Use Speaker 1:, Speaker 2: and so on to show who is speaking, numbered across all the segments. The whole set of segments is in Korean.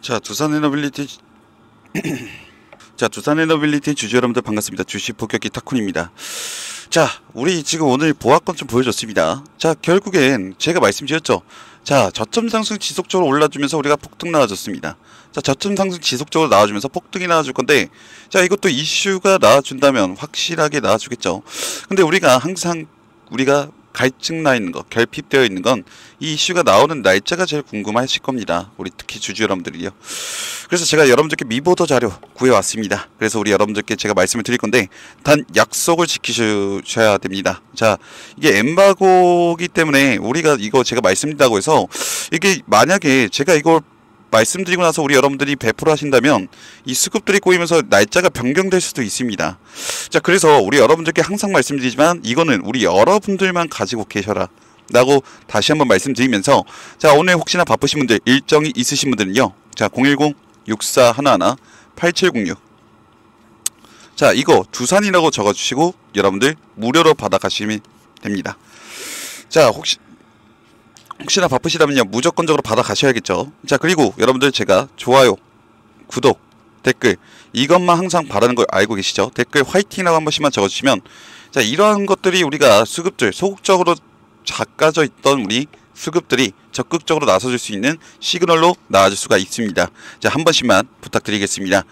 Speaker 1: 자 두산 에너빌리티 자 두산 에너빌리티 주주 여러분들 반갑습니다. 주식 폭격기 타쿤입니다. 자 우리 지금 오늘 보합권 좀 보여줬습니다. 자 결국엔 제가 말씀드렸죠. 자 저점 상승 지속적으로 올라주면서 우리가 폭등 나와줬습니다. 자 저점 상승 지속적으로 나와주면서 폭등이 나와줄 건데 자 이것도 이슈가 나와준다면 확실하게 나와주겠죠. 근데 우리가 항상 우리가 갈증 나 있는 거, 결핍되어 있는 건 이 이슈가 나오는 날짜가 제일 궁금하실 겁니다. 우리 특히 주주 여러분들이요. 그래서 제가 여러분들께 미보도 자료 구해왔습니다. 그래서 우리 여러분들께 제가 말씀을 드릴 건데 단 약속을 지키셔야 됩니다. 자, 이게 엠바고기 때문에 우리가 이거 제가 말씀드린다고 해서 이게 만약에 제가 이걸 말씀드리고 나서 우리 여러분들이 배포를 하신다면 이 수급들이 꼬이면서 날짜가 변경될 수도 있습니다. 자, 그래서 우리 여러분들께 항상 말씀드리지만 이거는 우리 여러분들만 가지고 계셔라. 라고 다시 한번 말씀드리면서 자, 오늘 혹시나 바쁘신 분들 일정이 있으신 분들은요. 자, 010-6411-8706 자, 이거 두산이라고 적어 주시고 여러분들 무료로 받아 가시면 됩니다. 자, 혹시 혹시나 바쁘시다면요 무조건적으로 받아 가셔야겠죠 자 그리고 여러분들 제가 좋아요 구독 댓글 이것만 항상 바라는 걸 알고 계시죠 댓글 화이팅이라고 한 번씩만 적어주시면 자 이러한 것들이 우리가 수급들 소극적으로 작가져 있던 우리 수급들이 적극적으로 나서줄 수 있는 시그널로 나와줄 수가 있습니다. 자, 한 번씩만 부탁드리겠습니다.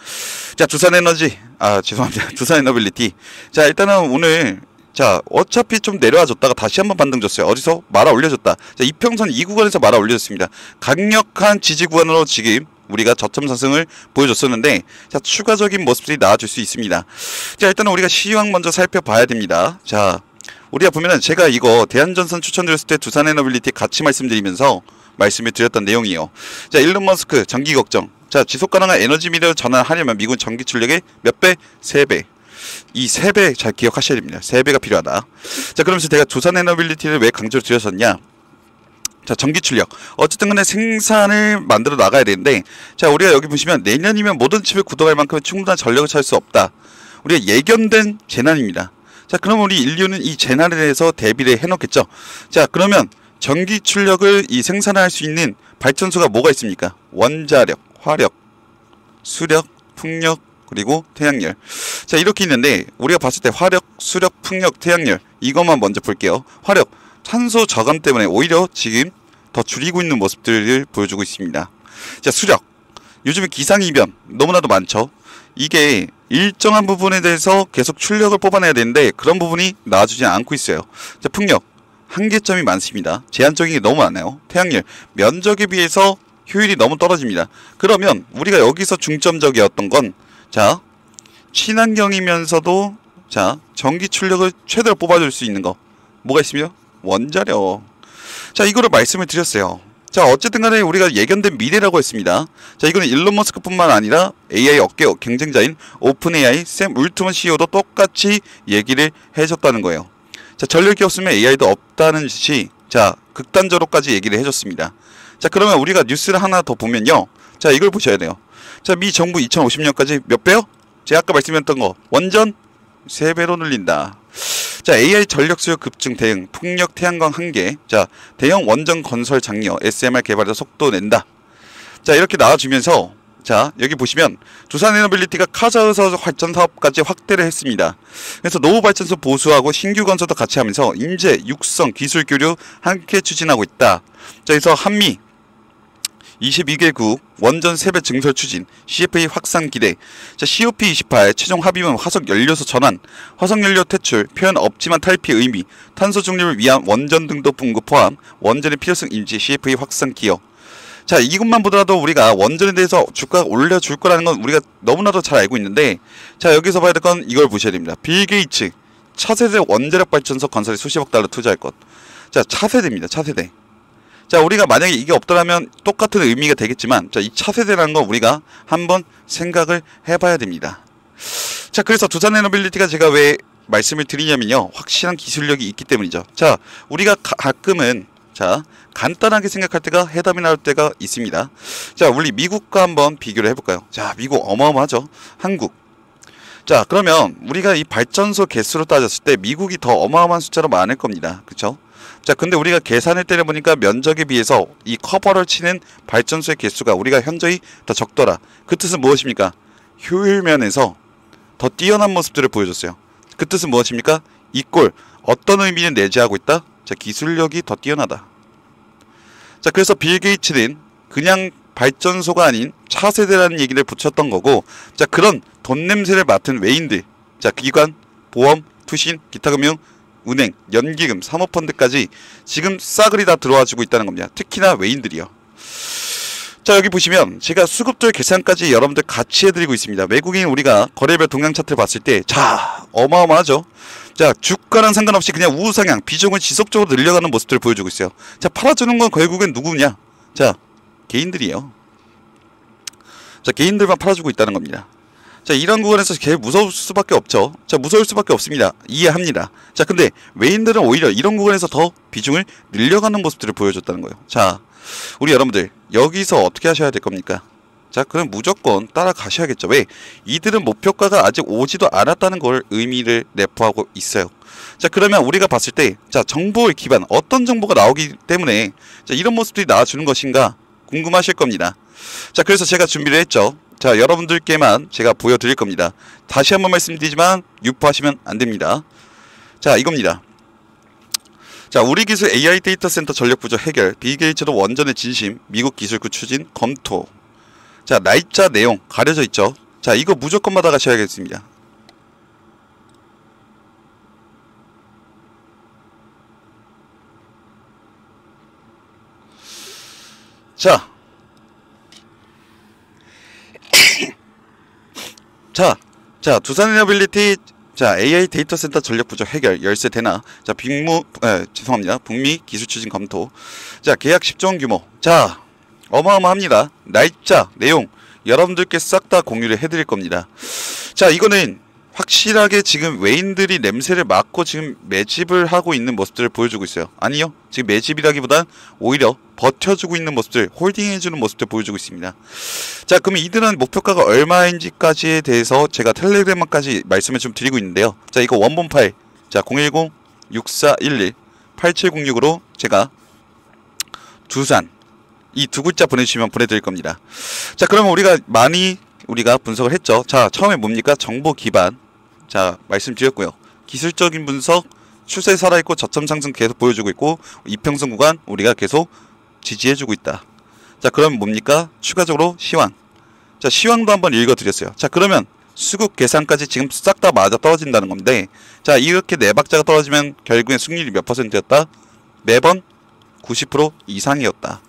Speaker 1: 자, 두산 에너지, 아, 죄송합니다. 두산 에너빌리티. 자, 일단은 오늘 자 어차피 좀 내려와 줬다가 다시 한번 반등 줬어요. 어디서? 말아 올려줬다. 자 이평선 이 구간에서 말아 올려줬습니다. 강력한 지지 구간으로 지금 우리가 저점 상승을 보여줬었는데 자 추가적인 모습들이 나와줄 수 있습니다. 자 일단은 우리가 시황 먼저 살펴봐야 됩니다. 자 우리가 보면은 제가 이거 대한전선 추천드렸을 때 두산 에너빌리티 같이 말씀드리면서 말씀을 드렸던 내용이요. 자 일론 머스크 전기 걱정. 자 지속 가능한 에너지 미래로 전환하려면 미국 전기 출력의 몇 배? 세 배 이 세 배 잘 기억하셔야 됩니다. 세 배가 필요하다. 자, 그러면서 제가 두산 에너빌리티를 왜 강조를 드렸었냐? 자, 전기 출력. 어쨌든 간에 생산을 만들어 나가야 되는데, 자, 우리가 여기 보시면 내년이면 모든 칩을 구동할 만큼 충분한 전력을 찾을 수 없다. 우리가 예견된 재난입니다. 자, 그럼 우리 인류는 이 재난에 대해서 대비를 해놓겠죠. 자, 그러면 전기 출력을 이 생산할 수 있는 발전소가 뭐가 있습니까? 원자력, 화력, 수력, 풍력, 그리고 태양열. 자, 이렇게 있는데 우리가 봤을 때 화력, 수력, 풍력, 태양열 이것만 먼저 볼게요. 화력, 탄소 저감 때문에 오히려 지금 더 줄이고 있는 모습들을 보여주고 있습니다. 자, 수력. 요즘에 기상이변 너무나도 많죠. 이게 일정한 부분에 대해서 계속 출력을 뽑아내야 되는데 그런 부분이 나와주지 않고 있어요. 자, 풍력. 한계점이 많습니다. 제한적인 게 너무 많아요. 태양열. 면적에 비해서 효율이 너무 떨어집니다. 그러면 우리가 여기서 중점적이었던 건 자, 친환경이면서도 자, 전기 출력을 최대로 뽑아줄 수 있는 거 뭐가 있으며 원자력. 자, 이거를 말씀을 드렸어요. 자, 어쨌든 간에 우리가 예견된 미래라고 했습니다. 자, 이거는 일론 머스크뿐만 아니라 AI 업계 경쟁자인 오픈 AI 샘 울트먼 CEO도 똑같이 얘기를 해줬다는 거예요. 자, 전력이 없으면 AI도 없다는 듯이 자, 극단적으로까지 얘기를 해줬습니다. 자, 그러면 우리가 뉴스를 하나 더 보면요. 자, 이걸 보셔야 돼요. 자, 미 정부 2050년까지 몇 배요? 제가 아까 말씀드렸던 거 원전 3배로 늘린다. 자, AI 전력 수요 급증 대응, 풍력 태양광 한계. 자, 대형 원전 건설 장려, SMR 개발에 속도 낸다. 자, 이렇게 나와주면서 자, 여기 보시면 두산에너빌리티가 카자흐서 발전 사업까지 확대를 했습니다. 그래서 노후 발전소 보수하고 신규 건설도 같이 하면서 인재, 육성, 기술 교류 함께 추진하고 있다. 자, 그래서 한미 22개국 원전 세배 증설 추진, CFE 확산 기대, 자, COP28 최종 합의문 화석 연료서 전환, 화석 연료 퇴출, 표현 없지만 탈피 의미, 탄소 중립을 위한 원전 등도 언급 포함, 원전의 필요성 인지, CFE 확산 기여. 자, 이것만 보더라도 우리가 원전에 대해서 주가가 올려줄 거라는 건 우리가 너무나도 잘 알고 있는데, 자, 여기서 봐야 될 건 이걸 보셔야 됩니다. 빌 게이츠, 차세대 원자력 발전소 건설에 수십억 달러 투자할 것. 자, 차세대입니다. 차세대. 자, 우리가 만약에 이게 없더라면 똑같은 의미가 되겠지만, 자, 이 차세대라는 거 우리가 한번 생각을 해봐야 됩니다. 자, 그래서 두산 에너빌리티가 제가 왜 말씀을 드리냐면요. 확실한 기술력이 있기 때문이죠. 자, 우리가 가, 가 끔은, 자, 간단하게 생각할 때가 해답이 나올 때가 있습니다. 자, 우리 미국과 한번 비교를 해볼까요? 자, 미국 어마어마하죠. 한국. 자, 그러면 우리가 이 발전소 개수로 따졌을 때 미국이 더 어마어마한 숫자로 많을 겁니다. 그쵸? 자, 근데 우리가 계산을 때려보니까 면적에 비해서 이 커버를 치는 발전소의 개수가 우리가 현저히 더 적더라. 그 뜻은 무엇입니까? 효율면에서 더 뛰어난 모습들을 보여줬어요. 그 뜻은 무엇입니까? 이꼴 어떤 의미를 내재하고 있다? 자, 기술력이 더 뛰어나다. 자, 그래서 빌 게이츠는 그냥 발전소가 아닌 차세대라는 얘기를 붙였던 거고, 자, 그런 돈 냄새를 맡은 외인들, 자, 기관, 보험, 투신, 기타 금융, 은행, 연기금, 사모펀드까지 지금 싸그리 다 들어와주고 있다는 겁니다. 특히나 외인들이요. 자 여기 보시면 제가 수급들 계산까지 여러분들 같이 해드리고 있습니다. 외국인 우리가 거래별 동향 차트를 봤을 때 자 어마어마하죠. 자 주가랑 상관없이 그냥 우상향 비중을 지속적으로 늘려가는 모습들을 보여주고 있어요. 자 팔아주는 건 결국엔 누구냐? 자 개인들이에요. 자 개인들만 팔아주고 있다는 겁니다. 자 이런 구간에서 제일 무서울 수밖에 없죠. 자 무서울 수밖에 없습니다. 이해합니다. 자 근데 외인들은 오히려 이런 구간에서 더 비중을 늘려가는 모습들을 보여줬다는 거예요. 자 우리 여러분들 여기서 어떻게 하셔야 될 겁니까? 자 그럼 무조건 따라가셔야겠죠. 왜? 이들은 목표가가 아직 오지도 않았다는 걸 의미를 내포하고 있어요. 자 그러면 우리가 봤을 때 자 정보의 기반 어떤 정보가 나오기 때문에 자 이런 모습들이 나와주는 것인가 궁금하실 겁니다. 자 그래서 제가 준비를 했죠. 자 여러분들께만 제가 보여드릴 겁니다. 다시 한번 말씀드리지만 유포하시면 안 됩니다. 자 이겁니다. 자, 우리 기술 AI 데이터 센터 전력 부족 해결, 비게이츠도 원전의 진심, 미국 기술구 추진 검토. 자, 날짜 내용 가려져 있죠. 자, 이거 무조건 받아가셔야겠습니다. 자. 자, 자, 두산 에너빌리티 자, AI 데이터 센터 전력 부족 해결 열쇠 되나. 자, 빅무 에, 죄송합니다. 북미 기술 추진 검토. 자, 계약 10조 원 규모. 자, 어마어마합니다. 날짜, 내용 여러분들께 싹 다 공유를 해 드릴 겁니다. 자, 이거는 확실하게 지금 외인들이 냄새를 맡고 지금 매집을 하고 있는 모습들을 보여주고 있어요. 아니요. 지금 매집이라기보단 오히려 버텨주고 있는 모습들, 홀딩해주는 모습들 보여주고 있습니다. 자, 그러면 이들은 목표가가 얼마인지까지에 대해서 제가 텔레그램까지 말씀을 좀 드리고 있는데요. 자, 이거 원본 파일. 자, 010-6411-8706으로 제가 두산 이 두 글자 보내주시면 보내드릴 겁니다. 자, 그러면 우리가 많이 우리가 분석을 했죠. 자, 처음에 뭡니까? 정보 기반. 자 말씀드렸고요. 기술적인 분석 추세 살아있고 저점 상승 계속 보여주고 있고 이평선 구간 우리가 계속 지지해주고 있다. 자 그럼 뭡니까? 추가적으로 시황. 자 시황도 한번 읽어드렸어요. 자 그러면 수급 계산까지 지금 싹 다 맞아 떨어진다는 건데 자 이렇게 네 박자가 떨어지면 결국엔 승률이 몇 퍼센트였다? 매번 90% 이상이었다.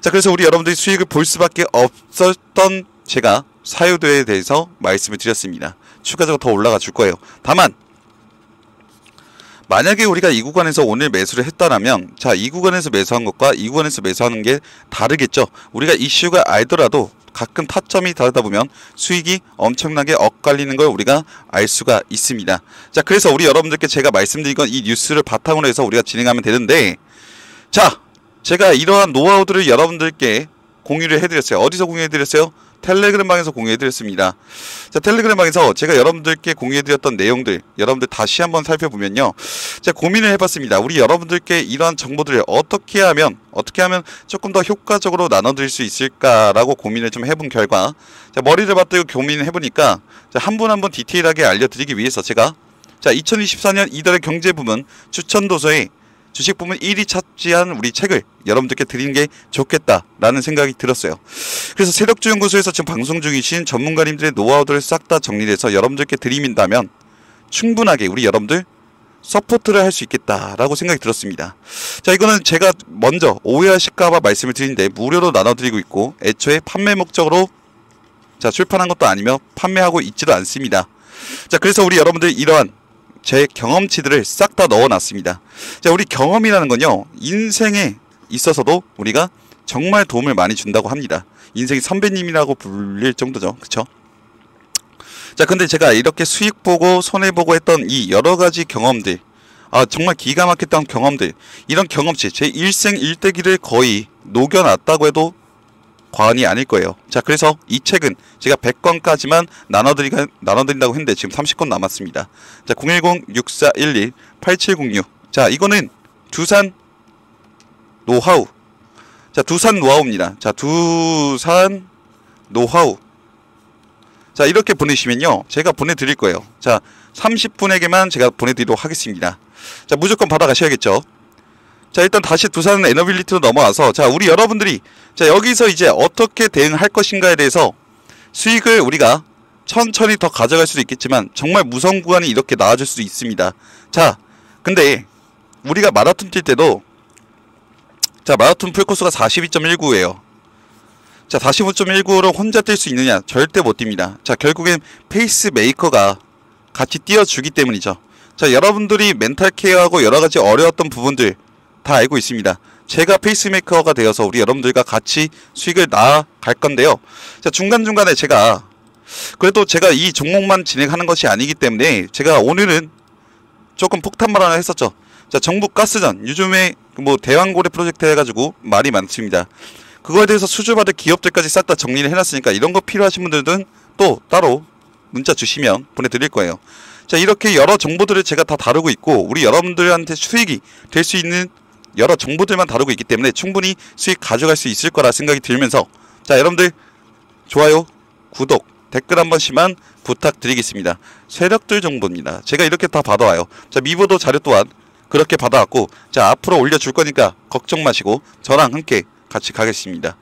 Speaker 1: 자 그래서 우리 여러분들이 수익을 볼 수밖에 없었던 제가 사유도에 대해서 말씀을 드렸습니다. 추가적으로 더 올라가 줄 거예요. 다만 만약에 우리가 이 구간에서 오늘 매수를 했다라면 자 이 구간에서 매수한 것과 이 구간에서 매수하는 게 다르겠죠. 우리가 이슈가 알더라도 가끔 타점이 다르다 보면 수익이 엄청나게 엇갈리는 걸 우리가 알 수가 있습니다. 자 그래서 우리 여러분들께 제가 말씀드린 건 이 뉴스를 바탕으로 해서 우리가 진행하면 되는데 자 제가 이러한 노하우들을 여러분들께 공유를 해드렸어요. 어디서 공유해드렸어요? 텔레그램 방에서 공유해드렸습니다. 자, 텔레그램 방에서 제가 여러분들께 공유해드렸던 내용들, 여러분들 다시 한번 살펴보면요. 제가 고민을 해봤습니다. 우리 여러분들께 이러한 정보들을 어떻게 하면, 어떻게 하면 조금 더 효과적으로 나눠드릴 수 있을까라고 고민을 좀 해본 결과, 자, 머리를 맞대고 고민을 해보니까, 한 분 한분 디테일하게 알려드리기 위해서 제가, 자, 2024년 이달의 경제 부문 추천 도서에 주식 부문 1위 차지한 우리 책을 여러분들께 드리는 게 좋겠다라는 생각이 들었어요. 그래서 세력주 연구소에서 지금 방송 중이신 전문가님들의 노하우들을 싹 다 정리해서 여러분들께 들이민다면 충분하게 우리 여러분들 서포트를 할 수 있겠다라고 생각이 들었습니다. 자, 이거는 제가 먼저 오해하실까봐 말씀을 드리는데 무료로 나눠드리고 있고 애초에 판매 목적으로 자 출판한 것도 아니며 판매하고 있지도 않습니다. 자, 그래서 우리 여러분들 이러한 제 경험치들을 싹 다 넣어놨습니다. 자, 우리 경험이라는 건요, 인생에 있어서도 우리가 정말 도움을 많이 준다고 합니다. 인생의 선배님이라고 불릴 정도죠. 그쵸? 자, 근데 제가 이렇게 수익 보고 손해 보고 했던 이 여러 가지 경험들, 아, 정말 기가 막혔던 경험들, 이런 경험치, 제 일생 일대기를 거의 녹여놨다고 해도 과언이 아닐 거예요. 자, 그래서 이 책은 제가 100권까지만 나눠드리가, 나눠드린다고 했는데 지금 30권 남았습니다. 자, 010-6411-8706. 자, 이거는 두산 노하우. 자, 두산 노하우입니다. 자, 두산 노하우. 자, 이렇게 보내시면요. 제가 보내드릴 거예요. 자, 30분에게만 제가 보내드리도록 하겠습니다. 자, 무조건 받아가셔야겠죠. 자, 일단 다시 두산 에너빌리티로 넘어와서, 자, 우리 여러분들이, 자, 여기서 이제 어떻게 대응할 것인가에 대해서 수익을 우리가 천천히 더 가져갈 수도 있겠지만, 정말 무서운 구간이 이렇게 나와줄 수도 있습니다. 자, 근데, 우리가 마라톤 뛸 때도, 자, 마라톤 풀코스가 42.19예요. 자, 45.19로 혼자 뛸 수 있느냐? 절대 못 뜁니다. 자, 결국엔 페이스 메이커가 같이 뛰어주기 때문이죠. 자, 여러분들이 멘탈 케어하고 여러 가지 어려웠던 부분들 다 알고 있습니다. 제가 페이스메이커가 되어서 우리 여러분들과 같이 수익을 나갈 건데요. 자, 중간중간에 제가 그래도 제가 이 종목만 진행하는 것이 아니기 때문에 제가 오늘은 조금 폭탄 발언을 했었죠. 자, 정부 가스전 요즘에 뭐 대왕고래 프로젝트 해가지고 말이 많습니다. 그거에 대해서 수주받을 기업들까지 싹 다 정리를 해놨으니까 이런 거 필요하신 분들은 또 따로 문자 주시면 보내드릴 거예요. 자 이렇게 여러 정보들을 제가 다 다루고 있고 우리 여러분들한테 수익이 될 수 있는 여러 정보들만 다루고 있기 때문에 충분히 수익 가져갈 수 있을 거라 생각이 들면서 자 여러분들 좋아요 구독 댓글 한 번씩만 부탁드리겠습니다. 세력들 정보입니다. 제가 이렇게 다 받아와요. 자 미보도 자료 또한 그렇게 받아왔고 자 앞으로 올려줄 거니까 걱정 마시고 저랑 함께 같이 가겠습니다.